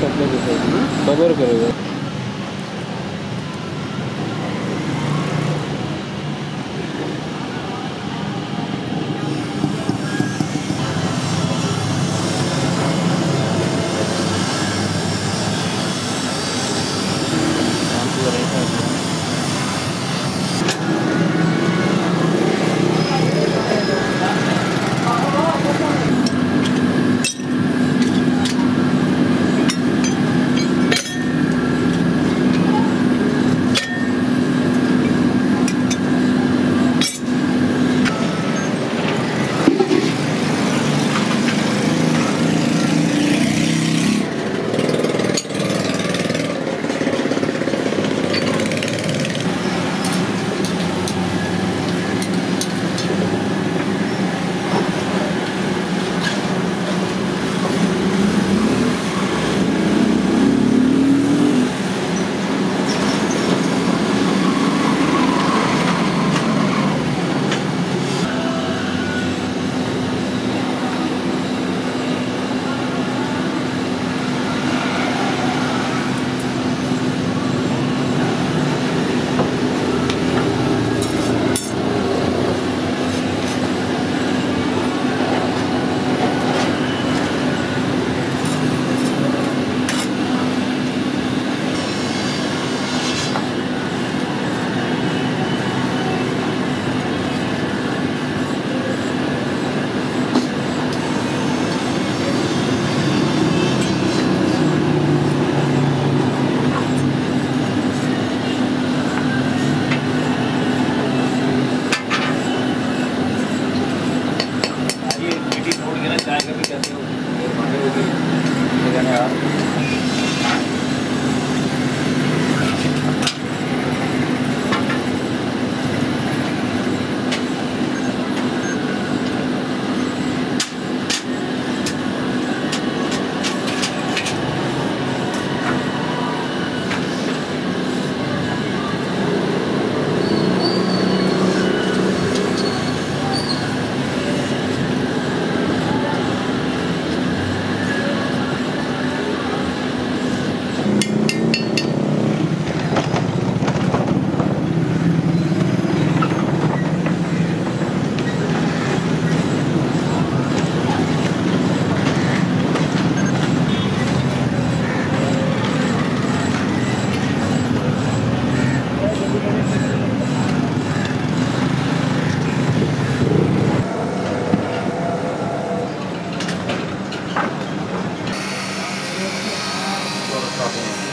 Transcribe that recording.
कपड़े के करेगा। と思います。